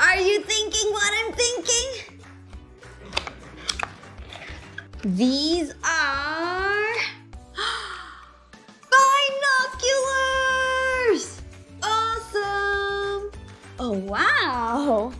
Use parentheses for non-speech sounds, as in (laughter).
Are you thinking what I'm thinking? These are (gasps) binoculars! Awesome! Oh, wow!